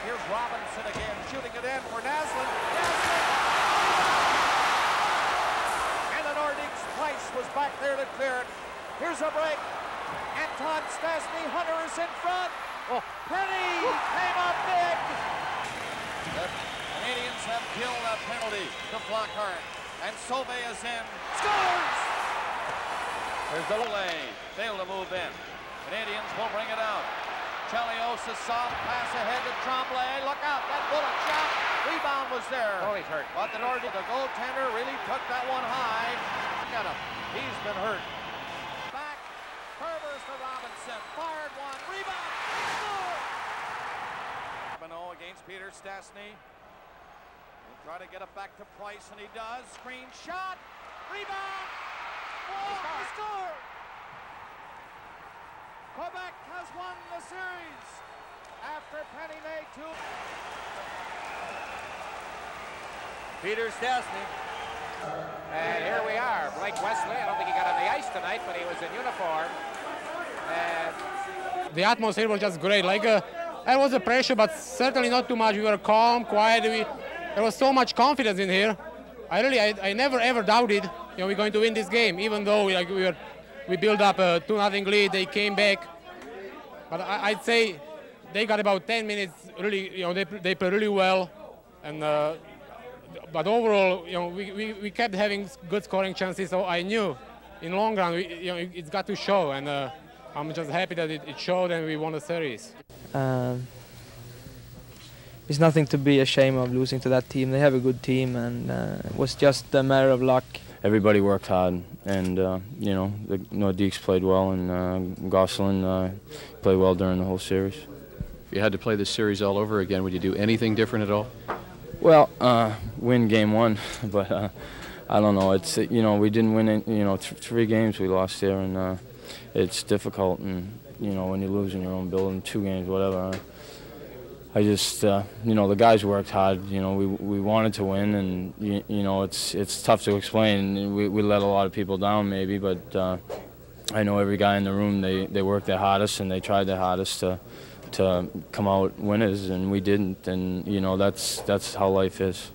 Here's Robinson again, shooting it in for Naslund. Naslund! And the Nordiques Price was back there to clear it. Here's a break. Anton Stastny, Hunter is in front. Oh, Penney came up big. The Canadiens have killed that penalty to Flockhart. And Sauve is in. Scores! There's the Lay. Failed to move in. Canadiens will bring it out. Chelios soft pass ahead to Tremblay. Look out, that bullet shot. Rebound was there. Oh, he's hurt. But the Nordic, the goaltender really took that one high. Look at him. He's been hurt. Back. Kurvers to Robinson. Fired one. Rebound. Beno against Peter Stastny. He'll try to get it back to Price, and he does. Screen shot. Rebound. Oh, he scored. Quebec has won the series after Penney made two. Peter Stastny. And here we are. Blake Wesley. I don't think he got on the ice tonight, but he was in uniform. And the atmosphere was just great. Like uh, there was a pressure, but certainly not too much. We were calm, quiet. We, there was so much confidence in here. I really, I, I never ever doubted, you know, we're going to win this game, even though we, like, we were, we built up a two nothing lead. They came back, but I, would say they got about 10 minutes. Really, you know, they they played really well, and. Uh, but overall, you know, we, we, we kept having good scoring chances. So I knew, in long run, we, you know, it's got to show, and uh, I'm just happy that it, it, showed and we won the series. Um, it's nothing to be ashamed of losing to that team. They have a good team, and uh, it was just a matter of luck. Everybody worked hard, and uh, you know the Nordiques played well, and uh, Gosselin uh, played well during the whole series. If you had to play this series all over again, would you do anything different at all? Well, uh, win game one, but uh, I don't know. It's you know we didn't win. It, you know th three games we lost there, and uh, it's difficult. And you know when you lose in your own building, two games, whatever. I just uh, you know the guys worked hard. You know we we wanted to win, and you, you know it's it's tough to explain. We we let a lot of people down maybe, but uh, I know every guy in the room they they worked their hardest and they tried their hardest to to come out winners, and we didn't. And you know that's that's how life is.